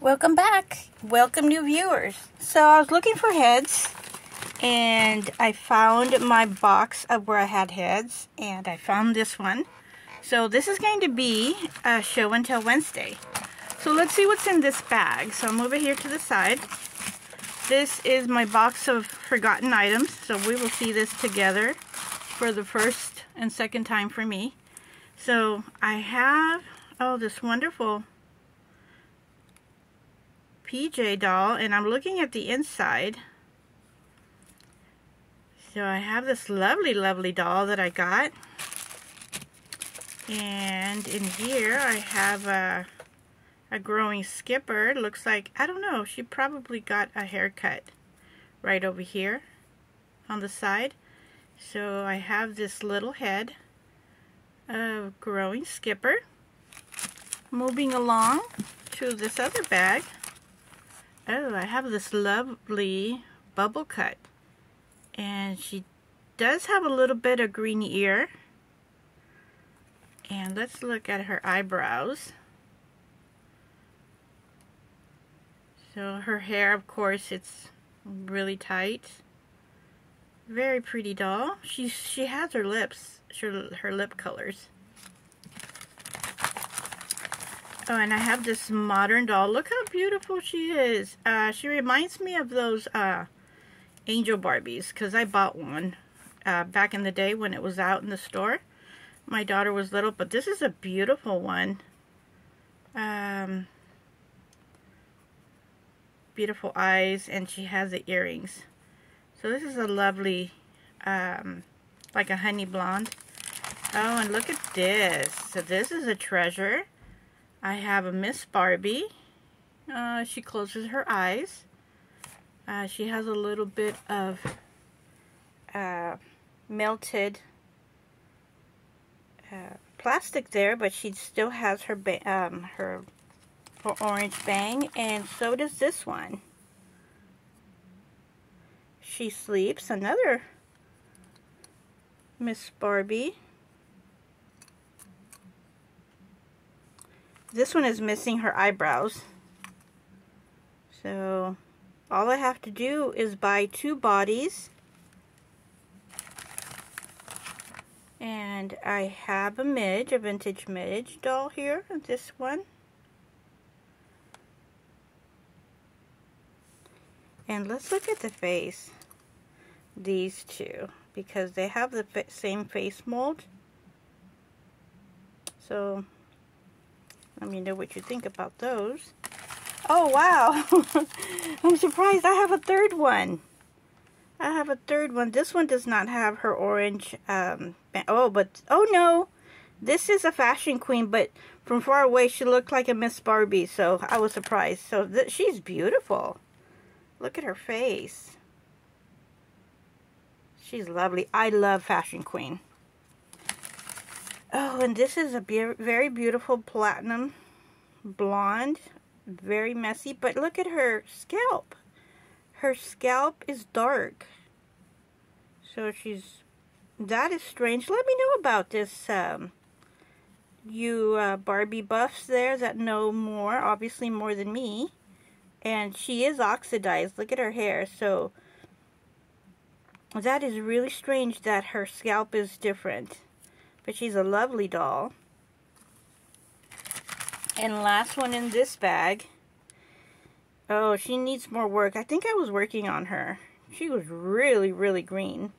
Welcome back. Welcome new viewers. So I was looking for heads and I found my box of where I had heads and I found this one. So this is going to be a show and tell Wednesday. So let's see what's in this bag. So I'm over here to the side. This is my box of forgotten items. So we will see this together for the first and second time for me. So I have, oh, this wonderful PJ doll and I'm looking at the inside. So I have this lovely, lovely doll that I got. And in here I have a, a growing skipper. Looks like, I don't know, she probably got a haircut right over here on the side. So I have this little head of growing skipper. Moving along to this other bag. Oh, I have this lovely bubble cut. And she does have a little bit of green ear. And let's look at her eyebrows. So her hair, of course, it's really tight. Very pretty doll. She she has her lips, her, her lip colors. Oh, and I have this modern doll. Look how beautiful she is. Uh, she reminds me of those uh, Angel Barbies because I bought one uh, back in the day when it was out in the store. My daughter was little, but this is a beautiful one. Um, beautiful eyes, and she has the earrings. So this is a lovely, um, like a honey blonde. Oh, and look at this. So this is a treasure. I have a Miss Barbie. Uh, she closes her eyes. Uh, she has a little bit of uh, melted uh, plastic there, but she still has her um, her her orange bang, and so does this one. She sleeps. Another Miss Barbie. This one is missing her eyebrows. So all I have to do is buy two bodies. And I have a Midge, a vintage Midge doll here, this one. And let's look at the face, these two, because they have the same face mold. So let me know what you think about those. Oh, wow. I'm surprised I have a third one. I have a third one. This one does not have her orange. Um, oh, but, oh no. This is a fashion queen, but from far away she looked like a Miss Barbie, so I was surprised. So that she's beautiful. Look at her face. She's lovely. I love fashion queen. Oh, and this is a be very beautiful platinum blonde. Very messy, but look at her scalp. Her scalp is dark. So she's, that is strange. Let me know about this, um, you uh, Barbie buffs there that know more, obviously more than me. And she is oxidized. Look at her hair. So that is really strange that her scalp is different. But she's a lovely doll. And last one in this bag. Oh, she needs more work. I think I was working on her. She was really, really green.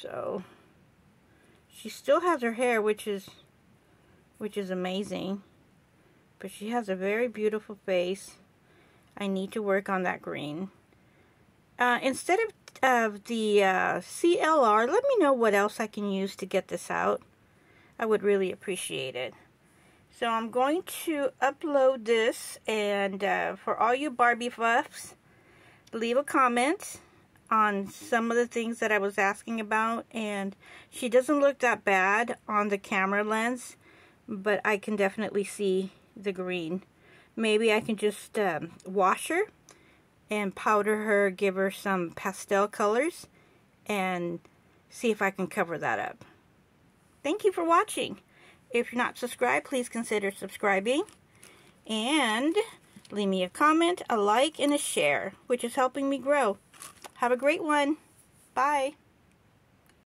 So, she still has her hair, which is, which is amazing. But she has a very beautiful face. I need to work on that green. Uh, instead of of the uh, CLR, let me know what else I can use to get this out. I would really appreciate it. So I'm going to upload this and uh, for all you Barbie buffs, leave a comment on some of the things that I was asking about and she doesn't look that bad on the camera lens but I can definitely see the green. Maybe I can just um, wash her and powder her, give her some pastel colors, and see if I can cover that up. Thank you for watching. If you're not subscribed, please consider subscribing. And leave me a comment, a like, and a share, which is helping me grow. Have a great one. Bye.